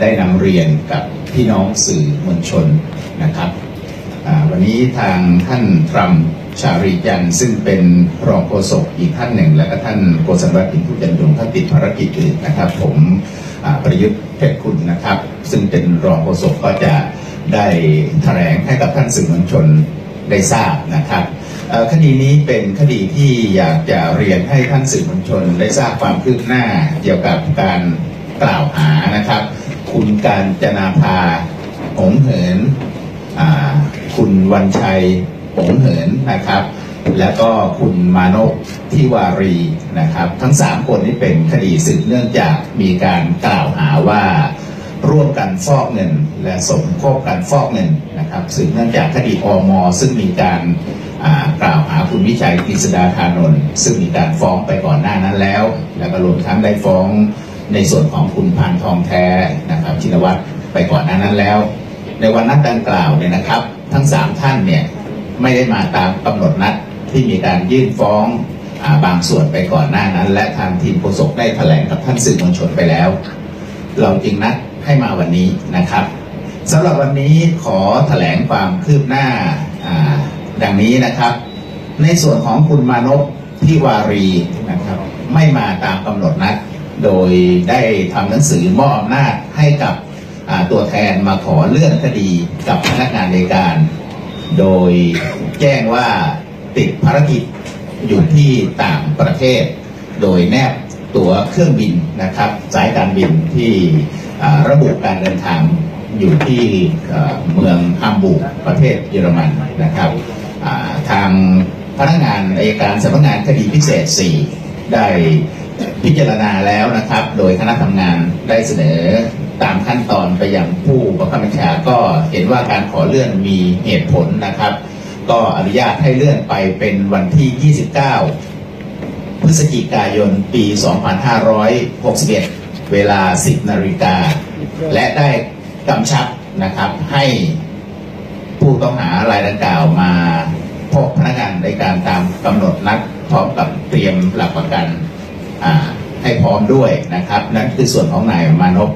ได้นำเรียนกับพี่น้องสื่อมวลชนนะครับวันนี้ทางท่านทรัมป์ชารีจันทร์ซึ่งเป็นรองโฆษกอีกท่านหนึ่ง และก็ท่านโกศลวัฒน์อินทุจันยงท่านติดภารกิจอื่นนะครับ ผมประยุทธ์เพชรคุณนะครับ ซึ่งเป็นรองโฆษกก็จะได้แถลงให้กับท่านสื่อมวลชนได้ทราบนะครับคดีนี้เป็นคดีที่อยากจะเรียนให้ท่านสื่อมวลชนได้ทราบความคืบหน้าเกี่ยวกับการ กล่าวหานะครับ คุณการจนาภาหงเหินคุณวันชัยหงเหินนะครับ แล้วก็คุณมานพทิวารีนะครับ ทั้งสามคนนี้เป็นคดีสืบเนื่องจากมีการกล่าวหาว่าร่วมกันฟอกเงิน และสมคบกันฟอกเงินนะครับสืบเนื่องจากคดีอมซึ่งมีการกล่าวหาคุณวิชัยกฤษดาธานนท์ซึ่งมีการฟ้องไปก่อนหน้านั้นแล้ว แล้วก็รวมทั้งได้ฟ้อง ในส่วนของคุณพานทองแท้นะครับชินวัตรไปก่อนหน้านั้นแล้ว ในวันนัดดังกล่าวเนี่ยนะครับ ทั้งสามท่านเนี่ยไม่ได้มาตามกำหนดนัดที่มีการยื่นฟ้องอบางส่วนไปก่อนหน้านั้น และทางทีมโฆษกได้แถลงกับท่านสื่อมวลชนไปแล้ว เราจึงนัดให้มาวันนี้นะครับสำหรับวันนี้ขอแถลงความคืบหน้าดังนี้นะครับ ในส่วนของคุณมานพทิวารีนะครับ ไม่มาตามกำหนดนัด โดยได้ทำหนังสือมอบอำนาจให้กับตัวแทนมาขอเลื่อนคดีกับพนักงานในการ โดยแจ้งว่าติดภารกิจอยู่ที่ต่างประเทศ โดยแนบตั๋วเครื่องบินนะครับ สายการบินที่ระบุการเดินทางอยู่ที่เมืองฮัมบูร์กประเทศเยอรมันนะครับทางพนักงานอายการสำนักงานคดีพิเศษ 4 ได้ พิจารณาแล้วนะครับ โดยคณะทำงานได้เสนอตามขั้นตอนไปยังผู้บังคับบัญชาก็เห็นว่าการขอเลื่อนมีเหตุผลนะครับ ก็อนุญาตให้เลื่อนไปเป็นวันที่ 29 พฤศจิกายนปี 2561 เวลา 10 นาฬิกา และได้กำชับนะครับให้ผู้ต้องหารายดังกล่าวมาพบพนักงานในการตามกำหนดนัดพร้อมกับเตรียมหลักประกัน ให้พร้อมด้วยนะครับ นั่นคือส่วนของนายมานพ